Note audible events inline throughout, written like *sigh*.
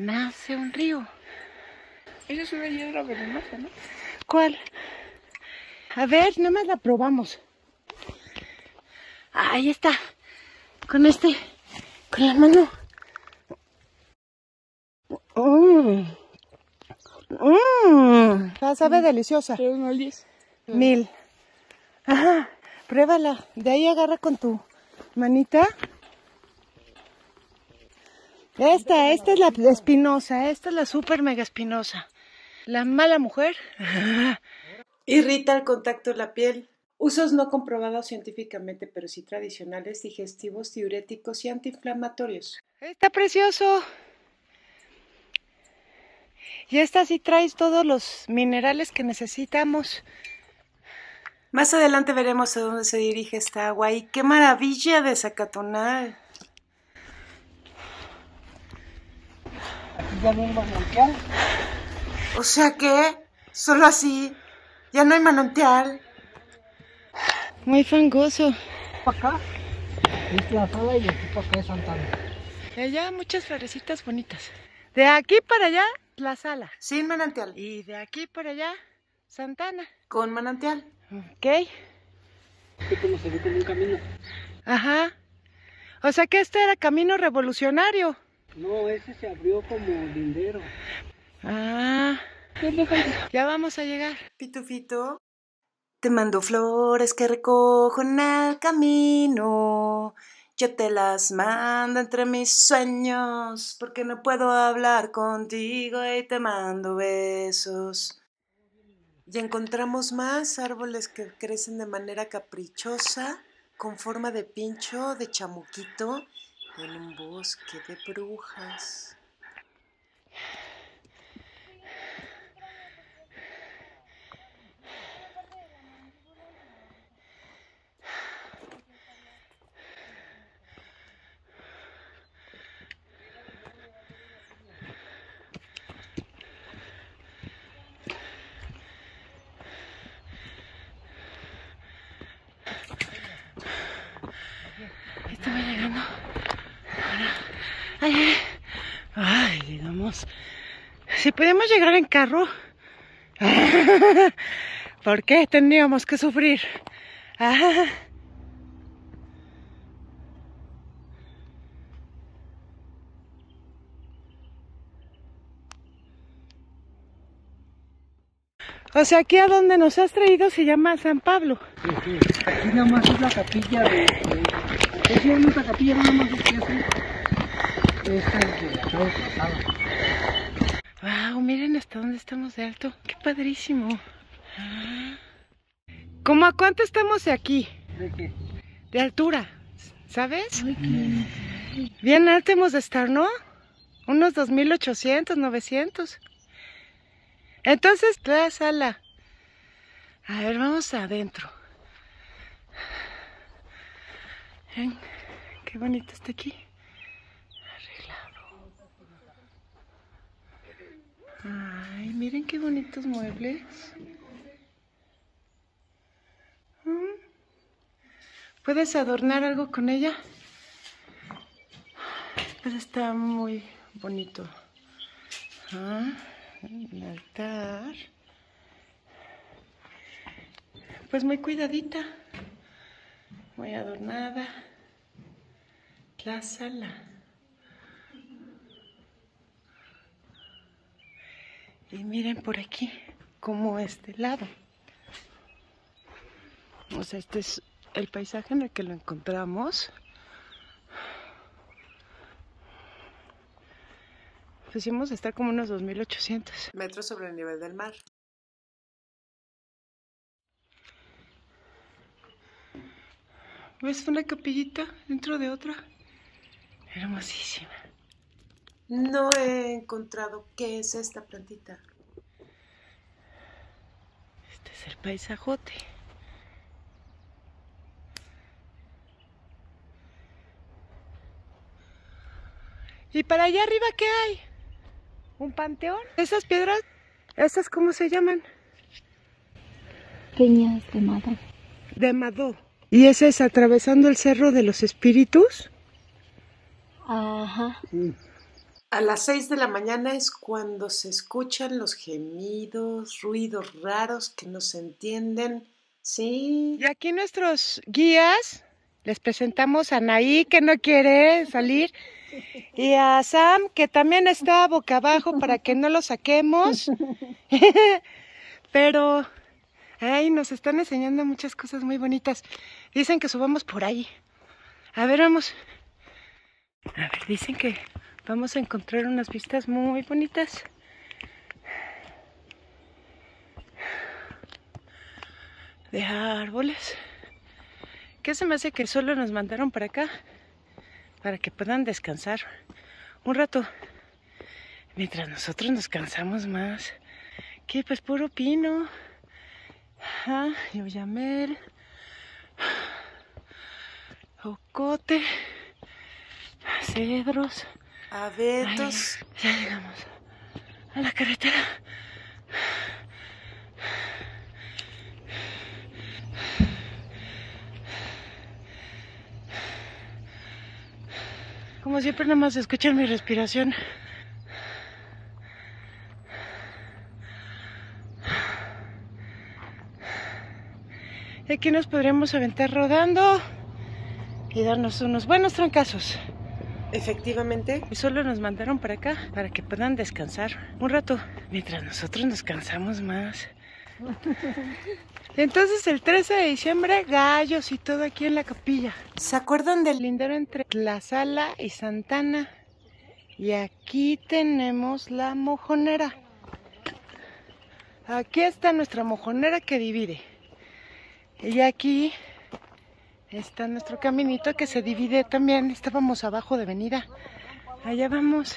nace un río. Esa es una hiedra venenosa, ¿no? ¿Cuál? A ver, nada más la probamos. Ahí está. Con este. Con la mano. Mmm. Mmm. La sabe deliciosa. Pero no 10. Mil. Ajá. Pruébala. De ahí agarra con tu manita. Esta, esta es la espinosa. Esta es la super mega espinosa. La mala mujer. *laughs* Irrita el contacto de la piel. Usos no comprobados científicamente, pero sí tradicionales, digestivos, diuréticos y antiinflamatorios. Está precioso. Y esta sí traes todos los minerales que necesitamos. Más adelante veremos a dónde se dirige esta agua y qué maravilla de Zacatonal. Aquí ya no hay manantial. O sea que, solo así, ya no hay manantial. Muy fangoso. Para acá es la sala y aquí para acá es Santana. Y allá muchas florecitas bonitas. De aquí para allá, la sala. Sin manantial. Y de aquí para allá, Santana. Con manantial. Ok. Es como se ve como un camino. Ajá. O sea que este era camino revolucionario. No, ese se abrió como lindero. Ah. Ya vamos a llegar. Pitufito. Te mando flores que recojo en el camino. Yo te las mando entre mis sueños, porque no puedo hablar contigo y te mando besos. Y encontramos más árboles que crecen de manera caprichosa, con forma de pincho, de chamuquito, en un bosque de brujas. Estamos llegando. Ay, ay, llegamos. Si podemos llegar en carro, *laughs* ¿por qué tendríamos que sufrir? *laughs* O sea, aquí a donde nos has traído se llama San Pablo. Aquí nada más es la capilla de... de es la única capilla nada más. Es. Wow, miren hasta dónde estamos de alto. Qué padrísimo. ¿Cómo a cuánto estamos de aquí? ¿De qué? De altura, ¿sabes? Ay, qué... Bien alto hemos de estar, ¿no? Unos 2800, 900. Entonces, la sala. A ver, vamos adentro. Ven, qué bonito está aquí. Arreglado. Ay, miren qué bonitos muebles. Mm. ¿Puedes adornar algo con ella? Pues está muy bonito. Ah, altar. Pues muy cuidadita. Muy adornada. La sala. Y miren por aquí cómo es de lado. O sea, este es el paisaje en el que lo encontramos. Pusimos estar como unos 2800 metros sobre el nivel del mar. ¿Ves una capillita dentro de otra? Hermosísima. No he encontrado qué es esta plantita. Este es el paisajote. ¿Y para allá arriba qué hay? ¿Un panteón? ¿Esas piedras? ¿Esas cómo se llaman? Peñas de Mado. De Madó. ¿Y ese es atravesando el Cerro de los Espíritus? Ajá. A las 6 de la mañana es cuando se escuchan los gemidos, ruidos raros que no se entienden. Sí. Y aquí nuestros guías les presentamos a Naí que no quiere salir y a Sam que también está boca abajo para que no lo saquemos. *laughs* Pero ahí nos están enseñando muchas cosas muy bonitas. Dicen que subamos por ahí. A ver, vamos. A ver, dicen que vamos a encontrar unas vistas muy bonitas. De árboles. ¿Qué se me hace que solo nos mandaron para acá? Para que puedan descansar un rato. Mientras nosotros nos cansamos más. Que pues puro pino. Ajá, Yoyamel. Ocote cedros, abetos. ya llegamos a la carretera. Como siempre, nada más escuchan mi respiración. Y aquí nos podremos aventar rodando y darnos unos buenos trancazos. Efectivamente. Solo nos mandaron para acá para que puedan descansar un rato mientras nosotros nos cansamos más. *laughs* Entonces el 13 de diciembre, gallos y todo aquí en la capilla. ¿Se acuerdan del lindero entre La Sala y Santana? Y aquí tenemos la mojonera. Aquí está nuestra mojonera que divide. Y aquí está nuestro caminito que se divide también. Estábamos abajo de venida. Allá vamos.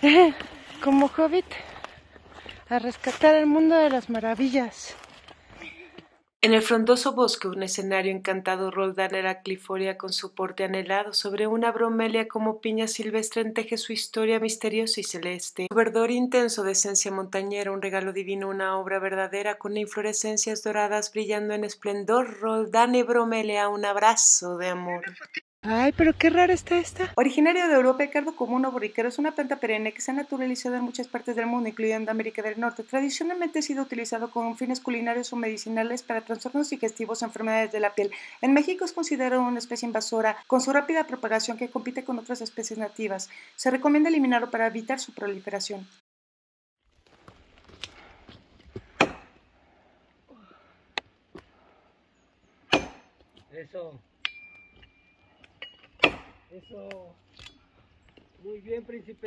*laughs* Como hobbit a rescatar el mundo de las maravillas. En el frondoso bosque, un escenario encantado, Roldán Heracliforia con su porte anhelado, sobre una bromelia como piña silvestre enteje su historia misteriosa y celeste. Su verdor intenso de esencia montañera, un regalo divino, una obra verdadera, con inflorescencias doradas brillando en esplendor, Roldán y bromelia, un abrazo de amor. Ay, pero qué rara está esta. Originario de Europa, el cardo común o borriquero es una planta perenne que se ha naturalizado en muchas partes del mundo, incluyendo América del Norte. Tradicionalmente ha sido utilizado con fines culinarios o medicinales para trastornos digestivos o enfermedades de la piel. En México es considerado una especie invasora con su rápida propagación que compite con otras especies nativas. Se recomienda eliminarlo para evitar su proliferación. Eso. Eso. Muy bien, príncipe.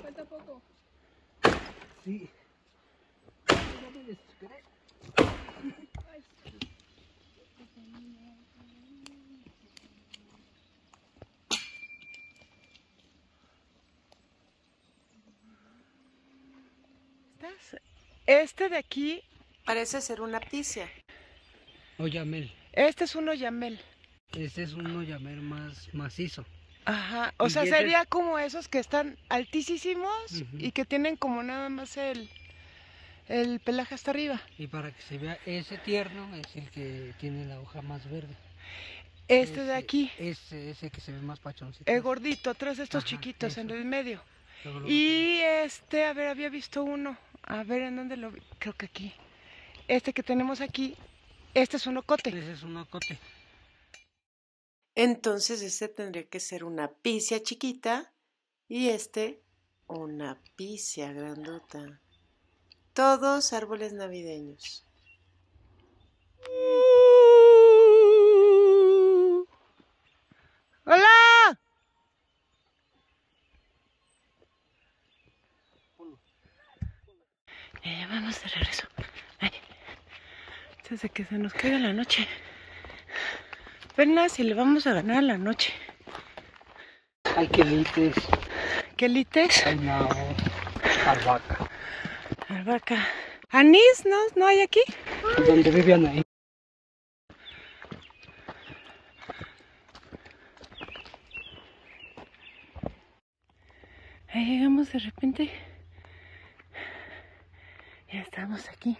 Falta poco. Sí. Este de aquí parece ser una picia. Oyamel. Este es un oyamel. Este es un oyamel más macizo. Ajá, o sea, sería como esos que están altísimos y que tienen como nada más el, el pelaje hasta arriba. Y para que se vea ese tierno es el que tiene la hoja más verde. Este de aquí. Ese, ese que se ve más pachoncito. El gordito, tres de estos chiquitos en el medio. y este, a ver, había visto uno. A ver, ¿en dónde lo vi? Creo que aquí. Este que tenemos aquí, este es un ocote. Ese es un ocote. Entonces este tendría que ser una picia chiquita y este una picia grandota. Todos árboles navideños. ¡Hola! Ya vamos de regreso. Ay. Antes de que se nos caiga la noche. Apenas si le vamos a ganar la noche. Hay quelites. ¿Quelites? Hay no, albahaca. Albahaca. ¿Anís? ¿No? ¿No hay aquí? Donde vivían ahí. Ahí llegamos de repente. Ya estamos aquí.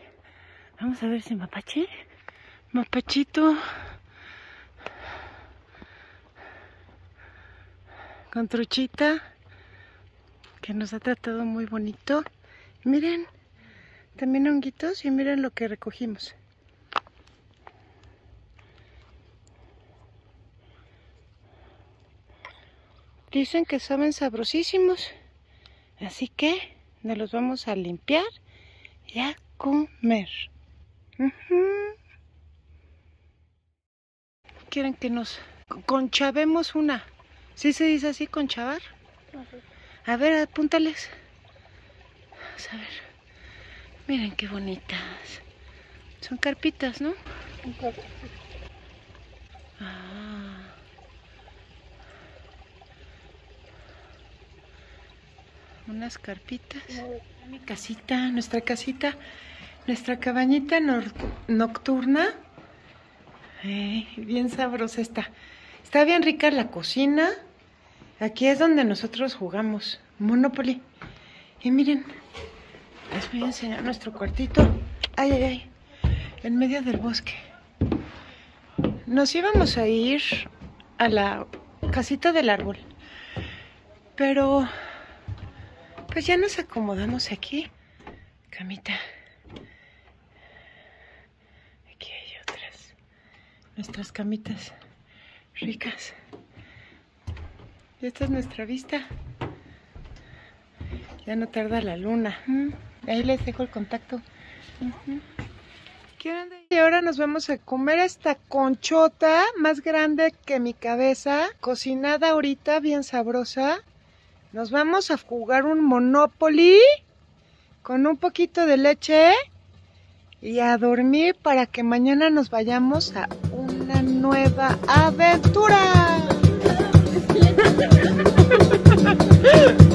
Vamos a ver si mapache. Mapachito. Con truchita. Que nos ha tratado muy bonito. Miren. También honguitos y miren lo que recogimos. Dicen que saben sabrosísimos. Así que nos los vamos a limpiar y a comer. Quieren que nos conchavemos una. ¿Sí se dice así, conchavar? A ver, apúntales. Vamos a ver. Miren qué bonitas. Son carpitas, ¿no? Ah. Unas carpitas. Mi casita, nuestra casita, nuestra cabañita nocturna. Eh, bien sabrosa está. Está bien rica la cocina. Aquí es donde nosotros jugamos Monopoly. Y miren, les voy a enseñar nuestro cuartito. Ay, ay, ay. En medio del bosque. Nos íbamos a ir a la casita del árbol. Pero, pues ya nos acomodamos aquí. Camita. Aquí hay otras. Nuestras camitas ricas. Y esta es nuestra vista. Ya no tarda la luna. Ahí les dejo el contacto. Y ahora nos vamos a comer esta conchota más grande que mi cabeza, cocinada ahorita, bien sabrosa. Nos vamos a jugar un Monopoly con un poquito de leche y a dormir para que mañana nos vayamos a una nueva aventura. *laughs*